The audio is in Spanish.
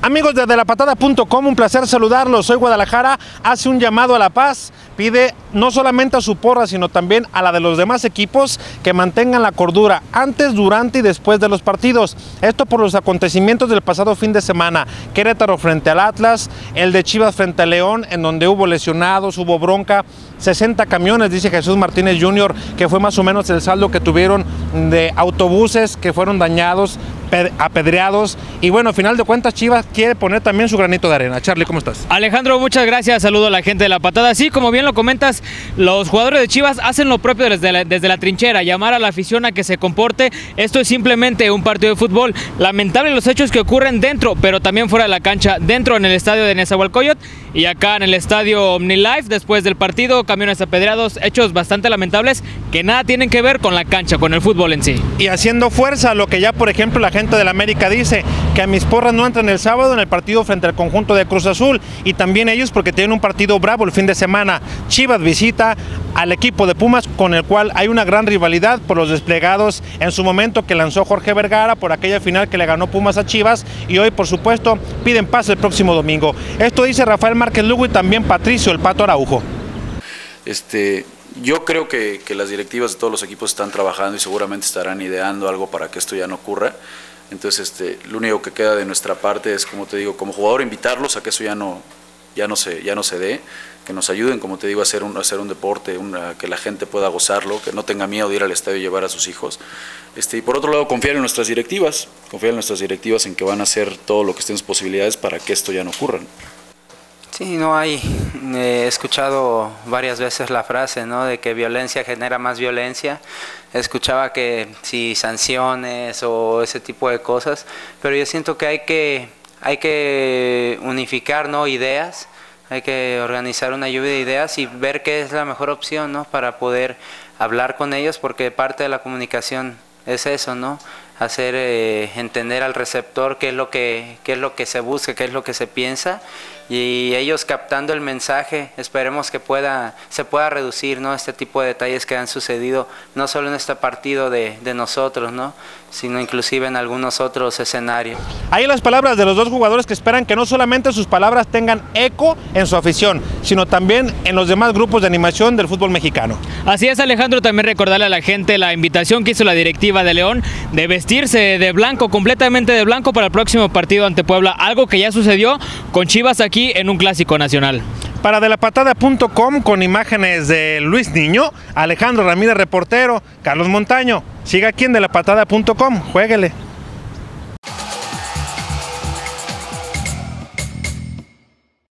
Amigos de delapatada.com, un placer saludarlos. Soy Guadalajara, hace un llamado a la paz, pide no solamente a su porra, sino también a la de los demás equipos que mantengan la cordura antes, durante y después de los partidos. Esto por los acontecimientos del pasado fin de semana. Querétaro frente al Atlas, el de Chivas frente al León, en donde hubo lesionados, hubo bronca. 60 camiones, dice Jesús Martínez Jr., que fue más o menos el saldo que tuvieron de autobuses que fueron dañados, apedreados. Y bueno, a final de cuentas, Chivas quiere poner también su granito de arena. Charlie, ¿cómo estás? Alejandro, muchas gracias. Saludo a la gente de La Patada. Sí, como bien lo comentas, los jugadores de Chivas hacen lo propio desde la, desde la trinchera, llamar a la afición a que se comporte. Esto es simplemente un partido de fútbol. Lamentable los hechos que ocurren dentro, pero también fuera de la cancha, dentro en el estadio de Nezahualcóyotl y acá en el estadio OmniLife después del partido, camiones apedreados, hechos bastante lamentables que nada tienen que ver con la cancha, con el fútbol en sí. Y haciendo fuerza, lo que ya por ejemplo la gente de la América dice, que a mis porras no entran el sábado en el partido frente al conjunto de Cruz Azul y también ellos porque tienen un partido bravo el fin de semana. Chivas visita al equipo de Pumas con el cual hay una gran rivalidad por los desplegados en su momento que lanzó Jorge Vergara por aquella final que le ganó Pumas a Chivas y hoy por supuesto piden paz el próximo domingo. Esto dice Rafael Márquez Lugo y también Patricio, el Pato Araujo. Este, yo creo que, las directivas de todos los equipos están trabajando y seguramente estarán ideando algo para que esto ya no ocurra. Entonces, este, lo único que queda de nuestra parte es, como te digo, como jugador, invitarlos a que eso ya no, ya no se, ya no se dé, que nos ayuden, como te digo, a hacer un, hacer un deporte, que la gente pueda gozarlo, que no tenga miedo de ir al estadio y llevar a sus hijos. Este, y por otro lado, confiar en nuestras directivas, confiar en nuestras directivas en que van a hacer todo lo que esté en sus posibilidades para que esto ya no ocurra. Sí, no hay. He escuchado varias veces la frase, ¿no? De que violencia genera más violencia. Escuchaba que si sanciones o ese tipo de cosas, pero yo siento que hay que hay que unificar, ¿no? Ideas. Hay que organizar una lluvia de ideas y ver qué es la mejor opción, ¿no? Para poder hablar con ellos, porque parte de la comunicación es eso, ¿no? Hacer eh, entender al receptor qué es lo que qué es lo que se busca, qué es lo que se piensa y ellos captando el mensaje, esperemos que pueda, se pueda reducir ¿no? este tipo de detalles que han sucedido, no solo en este partido de, de nosotros, ¿no? sino inclusive en algunos otros escenarios. Ahí las palabras de los dos jugadores que esperan que no solamente sus palabras tengan eco en su afición, sino también en los demás grupos de animación del fútbol mexicano. Así es Alejandro, también recordarle a la gente la invitación que hizo la directiva de León de vestirse de blanco, completamente de blanco para el próximo partido ante Puebla, algo que ya sucedió con Chivas aquí en un clásico nacional. Para delapatada.com con imágenes de Luis Niño, Alejandro Ramírez reportero, Carlos Montaño. Siga aquí en delapatada.com, jueguele.